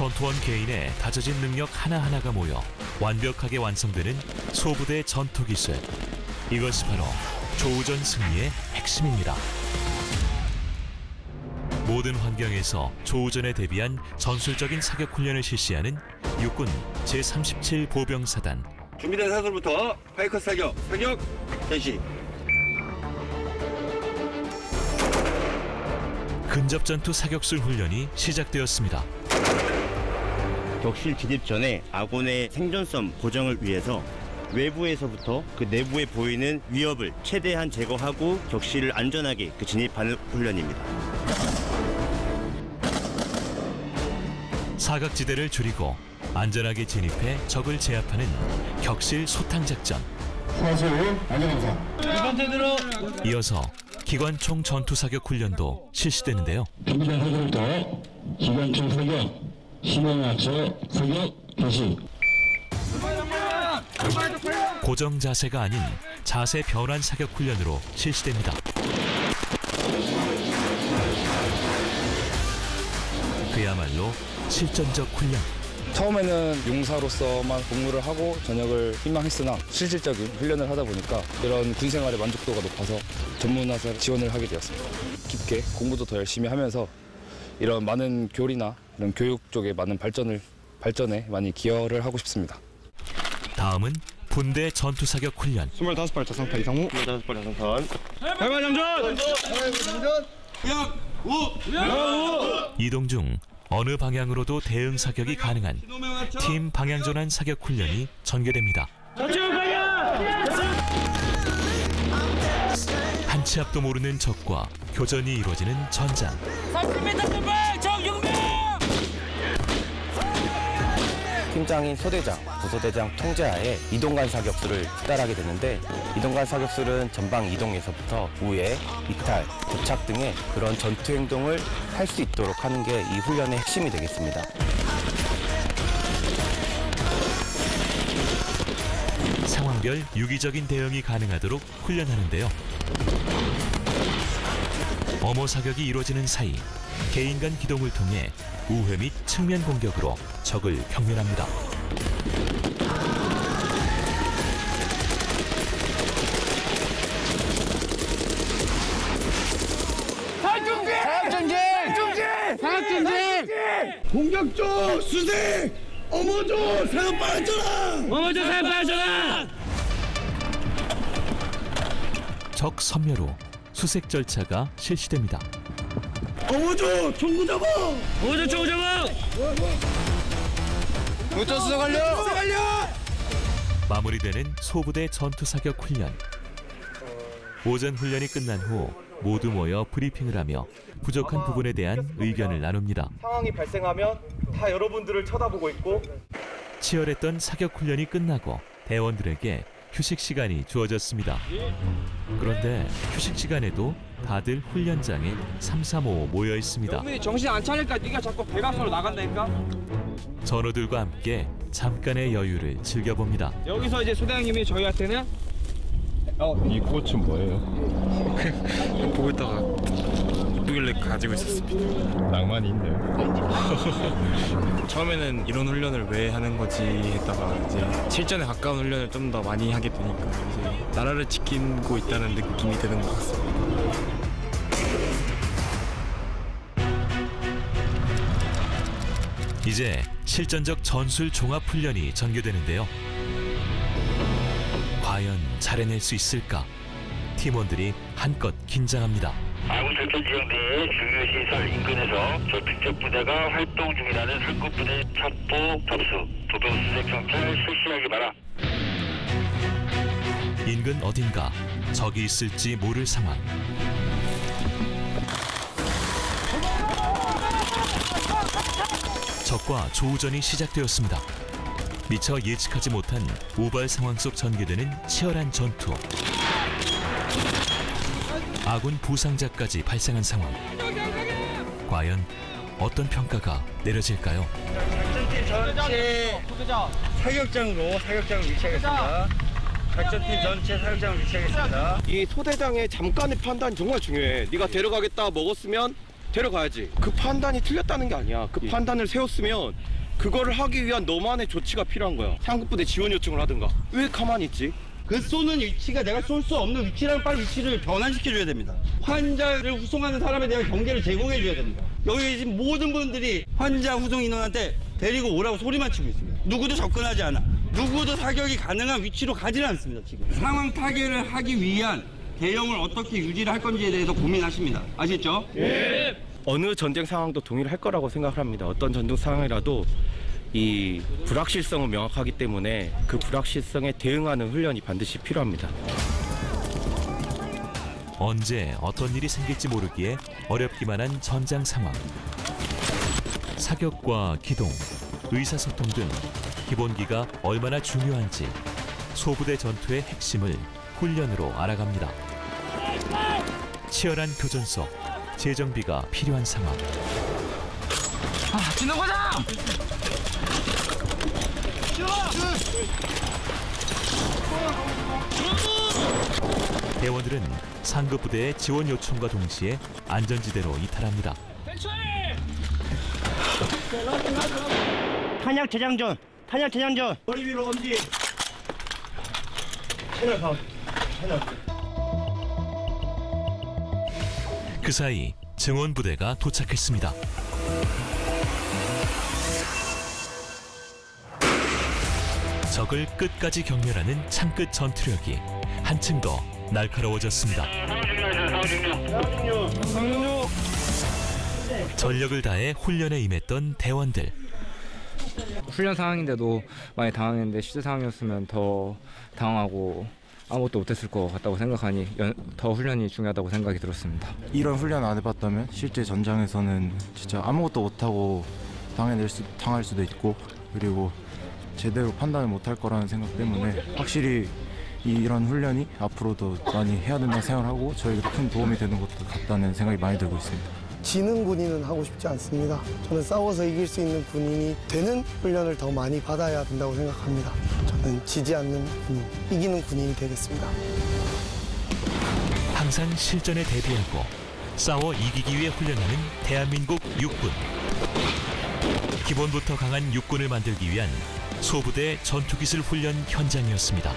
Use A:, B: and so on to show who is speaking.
A: 전투원 개인의 다져진 능력 하나하나가 모여 완벽하게 완성되는 소부대 전투 기술. 이것이 바로 조우전 승리의 핵심입니다. 모든 환경에서 조우전에 대비한 전술적인 사격 훈련을 실시하는 육군 제37 보병사단.
B: 준비된 사설부터 파이커 사격, 사격, 개시.
A: 근접 전투 사격술 훈련이 시작되었습니다.
C: 격실 진입 전에 아군의 생존성 보정을 위해서 외부에서부터 그 내부에 보이는 위협을 최대한 제거하고 격실을 안전하게 그 진입하는 훈련입니다.
A: 사각지대를 줄이고 안전하게 진입해 적을 제압하는 격실 소탕 작전.
D: 안전검사
A: 이어서 기관총 전투 사격 훈련도 실시되는데요.
D: 기관총 사격 맞춰 사격 개시
A: 고정 자세가 아닌 자세 변환 사격 훈련으로 실시됩니다. 그야말로 실전적 훈련.
E: 처음에는 용사로서만 복무를 하고 전역을 희망했으나 실질적인 훈련을 하다 보니까 이런 군 생활의 만족도가 높아서 전문화사 지원을 하게 되었습니다. 깊게 공부도 더 열심히 하면서 이런 많은 교리나 이런 교육 쪽에 많은 발전을 발전에 많이 기여를 하고 싶습니다.
A: 다음은 분대 전투 사격 훈련.
F: 25발 자상파 이상호
C: 15발 자성선
A: 이동 중 어느 방향으로도 대응 사격이 가능한 팀 방향 전환 사격 훈련이 전개됩니다. 한치 앞도 모르는 적과 교전이 이루어지는 전장.
G: 30m 선발 정영명
H: 팀장인 소대장, 부소대장 통제하에 이동간 사격수를 수달하게 되는데 이동간 사격수는 전방 이동에서부터 우회, 이탈, 도착 등의 그런 전투 행동을 할 수 있도록 하는 게 이 훈련의 핵심이 되겠습니다.
A: 상황별 유기적인 대응이 가능하도록 훈련하는데요. 어머 사격이 이루어지는 사이 개인 간 기동을 통해 우회 및 측면 공격으로 적을 경멸합니다.
B: 공격조 수색, 어머조 사격 빨았잖아.
G: 어머저 살빠져라
A: 적 섬멸 후 수색 절차가 실시됩니다.
B: 어머조 총구 잡아.
G: 어머저 조정아
A: 마무리되는 소부대 전투 사격 훈련. 오전 훈련이 끝난 후 모두 모여 브리핑을 하며 부족한 부분에 대한 의견을 나눕니다.
I: 상황이 발생하면 다 여러분들을 쳐다보고 있고
A: 치열했던 사격 훈련이 끝나고 대원들에게 휴식 시간이 주어졌습니다. 그런데 휴식 시간에도 다들 훈련장에 삼삼오오 모여 있습니다.
I: 영민이 정신 안 차릴까 네가 자꾸 배각선으로 나간다니까
A: 전우들과 함께 잠깐의 여유를 즐겨봅니다.
I: 여기서 이제 소대장님이 저희한테는
F: 이 꽃은 뭐예요?
J: 보고 있다가 누길래 가지고 있었습니다.
F: 낭만이 있네요
J: 처음에는 이런 훈련을 왜 하는 거지 했다가 이제 실전에 가까운 훈련을 좀 더 많이 하게 되니까 이제 나라를 지키고 있다는 느낌이 드는 것 같습니다.
A: 이제 실전적 전술 종합 훈련이 전개되는데요. 과연 잘해낼 수 있을까? 팀원들이 한껏 긴장합니다.
K: 아군 작전 지역 내의 중요 시설 인근에서 적 특적 부대가 활동 중이라는 상급 부대 첩보 접수, 도병 수색 정찰 실시하기 바라.
A: 인근 어딘가 적이 있을지 모를 상황. 적과 조우전이 시작되었습니다. 미처 예측하지 못한 우발 상황 속 전개되는 치열한 전투. 아군 부상자까지 발생한 상황. 과연 어떤 평가가 내려질까요?
B: 작전팀 전체 사격장으로 사격장을 위치하겠습니다. 작전팀 전체 사격장을 위치하겠습니다.
I: 이 소대장의 잠깐의 판단 정말 중요해 네가 데려가겠다 먹었으면
L: 데려가야지. 그 판단이 틀렸다는 게 아니야. 그 판단을 세웠으면 그거를 하기 위한 너만의 조치가 필요한 거야. 상급부대 지원 요청을 하든가. 왜 가만히 있지?
M: 그 쏘는 위치가 내가 쏠 수 없는 위치라면 빨리 위치를 변환시켜줘야 됩니다. 환자를 후송하는 사람에 대한 경계를 제공해줘야 됩니다. 여기 계신 모든 분들이 환자 후송 인원한테 데리고 오라고 소리만 치고 있습니다. 누구도 접근하지 않아. 누구도 사격이 가능한 위치로 가지는 않습니다, 지금. 상황 타결을 하기 위한 대응을 어떻게 유지를 할 건지에 대해서 고민하십니다. 아시죠?
L: 어느 전쟁 상황도 동일할 거라고 생각을 합니다. 어떤 전쟁 상황이라도 이 불확실성은 명확하기 때문에 그 불확실성에 대응하는 훈련이 반드시 필요합니다.
A: 언제 어떤 일이 생길지 모르기에 어렵기만 한 전장 상황. 사격과 기동, 의사소통 등 기본기가 얼마나 중요한지 소부대 전투의 핵심을 훈련으로 알아갑니다. 치열한 교전 속 재정비가 필요한 상황.
G: 아, 진호 과장!
A: 대원들은 상급 부대의 지원 요청과 동시에 안전지대로 이탈합니다.
C: 탄약 재장전, 탄약 재장전.
M: 머리 위로 엄지.
A: 그 사이 증원 부대가 도착했습니다. 적을 끝까지 경멸하는 창끝 전투력이 한층 더 날카로워졌습니다. 전력을 다해 훈련에 임했던 대원들.
E: 훈련 상황인데도 많이 당황했는데 실제 상황이었으면 더 당황하고 아무것도 못했을 것 같다고 생각하니 연- 더 훈련이 중요하다고 생각이 들었습니다.
F: 이런 훈련 안 해봤다면 실제 전장에서는 진짜 아무것도 못하고 당해낼 수, 당할 수도 있고 그리고 제대로 판단을 못할 거라는 생각 때문에 확실히 이- 이런 훈련이 앞으로도 많이 해야 된다고 생각하고 저에게 큰 도움이 되는 것 같다는 생각이 많이 들고 있습니다.
N: 지는 군인은 하고 싶지 않습니다. 저는 싸워서 이길 수 있는 군인이 되는 훈련을 더 많이 받아야 된다고 생각합니다. 저는 지지 않는 군인, 이기는 군인이 되겠습니다.
A: 항상 실전에 대비하고 싸워 이기기 위해 훈련하는 대한민국 육군. 기본부터 강한 육군을 만들기 위한 소부대 전투기술 훈련 현장이었습니다.